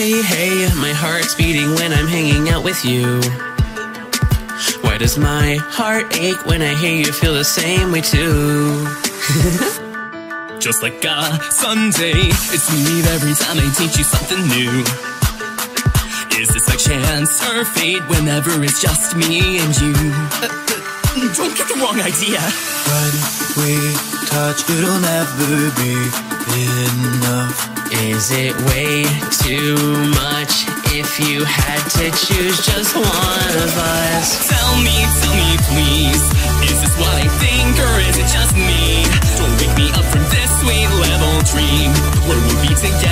Hey, hey, my heart's beating when I'm hanging out with you. Why does my heart ache when I hear you feel the same way too? Just like a Sunday, it's me every time I teach you something new. Is this like chance or fate whenever it's just me and you? Don't get the wrong idea. When we touch, it'll never be enough. Is it way too much if you had to choose just one of us? Tell me, tell me, please. Is this what I think or is it just me? Don't wake me up from this sweet little dream where we'll be together